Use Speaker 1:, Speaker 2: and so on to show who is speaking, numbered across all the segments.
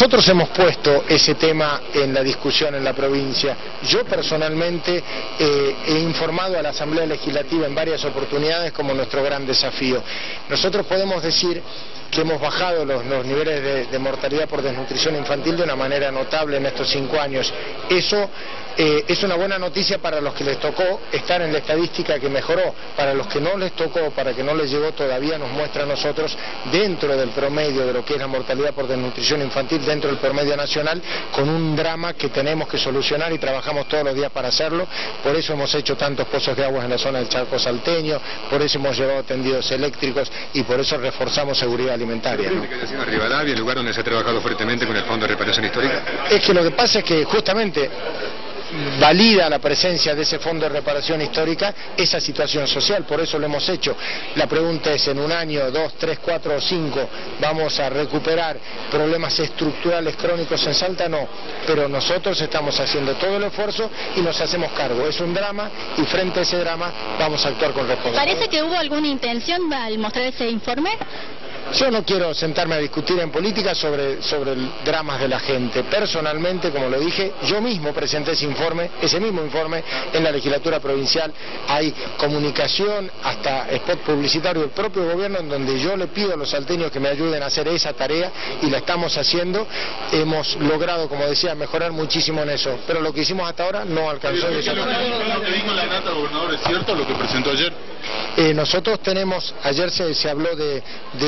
Speaker 1: Nosotros hemos puesto ese tema en la discusión en la provincia. Yo personalmente eh, he informado a la Asamblea Legislativa en varias oportunidades como nuestro gran desafío. Nosotros podemos decir que hemos bajado los, niveles de, mortalidad por desnutrición infantil de una manera notable en estos cinco años. Eso eh, es una buena noticia para los que les tocó estar en la estadística que mejoró. Para los que no les tocó, para que no les llegó, todavía nos muestra a nosotros dentro del promedio de lo que es la mortalidad por desnutrición infantil, dentro del promedio nacional, con un drama que tenemos que solucionar y trabajamos todos los días para hacerlo. Por eso hemos hecho tantos pozos de agua en la zona del charco salteño, por eso hemos llevado tendidos eléctricos y por eso reforzamos seguridad alimentaria.
Speaker 2: ¿no? Rivadavia, el lugar donde se ha trabajado fuertemente con el Fondo de Reparación Histórica?
Speaker 1: Es que lo que pasa es que justamente valida la presencia de ese fondo de reparación histórica esa situación social, por eso lo hemos hecho. La pregunta es, en un año, dos, tres, cuatro o cinco, ¿vamos a recuperar problemas estructurales crónicos en Salta? No, pero nosotros estamos haciendo todo el esfuerzo y nos hacemos cargo. Es un drama y frente a ese drama vamos a actuar con responsabilidad.
Speaker 3: ¿Parece que hubo alguna intención al mostrar ese informe?
Speaker 1: Yo no quiero sentarme a discutir en política sobre, sobre dramas de la gente. Personalmente, como lo dije, yo mismo presenté ese informe, ese mismo informe en la legislatura provincial. Hay comunicación, hasta spot publicitario del propio gobierno en donde yo le pido a los salteños que me ayuden a hacer esa tarea y la estamos haciendo. Hemos logrado, como decía, mejorar muchísimo en eso, pero lo que hicimos hasta ahora no alcanzó.
Speaker 2: Lo que dijo la nata, gobernador, es cierto lo que presentó ayer.
Speaker 1: Eh, nosotros tenemos, ayer se, se habló de,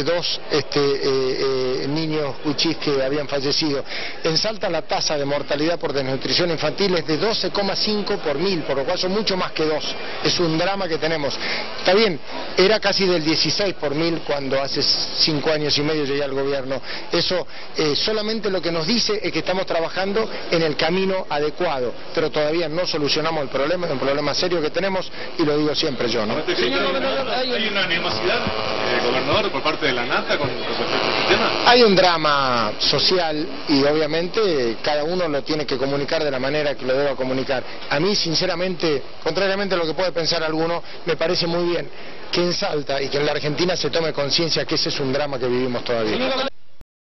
Speaker 1: dos este, eh, eh, niños cuchis que habían fallecido. En Salta la tasa de mortalidad por desnutrición infantil es de 12,5 por mil, por lo cual son mucho más que dos. Es un drama que tenemos. Está bien, era casi del 16 por mil cuando hace cinco años y medio llegué al gobierno. Eso solamente lo que nos dice es que estamos trabajando en el camino adecuado, pero todavía no solucionamos el problema, es un problema serio que tenemos y lo digo siempre yo, ¿no?
Speaker 2: ¿Hay una animosidad, eh, gobernador, por parte de la NATA con respecto a este tema?
Speaker 1: Hay un drama social y obviamente cada uno lo tiene que comunicar de la manera que lo deba comunicar. A mí, sinceramente, contrariamente a lo que puede pensar alguno, me parece muy bien que en Salta y que en la Argentina se tome conciencia que ese es un drama que vivimos todavía.